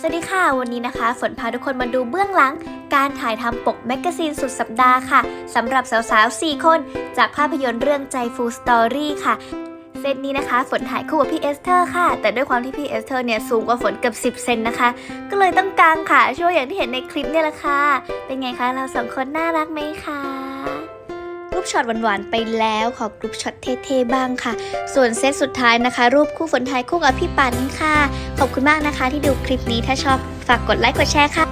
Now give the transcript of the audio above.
สวัสดีค่ะ วันนี้นะคะ ฝนพาทุกคนมาดูเบื้องหลัง การถ่ายทำปกแมกกาซีนสุดสัปดาห์ค่ะสำหรับสาวๆ 4 คน จากภาพยนตร์เรื่องใจฟูสตอรี่ค่ะ เซตนี้นะคะ ฝนถ่ายคู่กับพี่เอสเธอร์ค่ะ แต่ด้วยความที่พี่เอสเธอร์เนี่ยสูงกว่าฝนเกือบ10 เซนนะคะ ก็เลยต้องกางขาช่วยอย่างที่เห็นในคลิปเนี่ยแหละค่ะ เป็นไงคะเราสองคนน่ารักไหมคะ รูปช็อตหวานๆไปแล้ว ขอรูปช็อตเท่ๆบ้างค่ะ ส่วนเซตสุดท้ายนะคะ รูปคู่ฝนถ่ายคู่กับพี่ปันค่ะ ขอบคุณมากนะคะที่ดูคลิปนี้ถ้าชอบฝากกดไลค์กดแชร์ค่ะ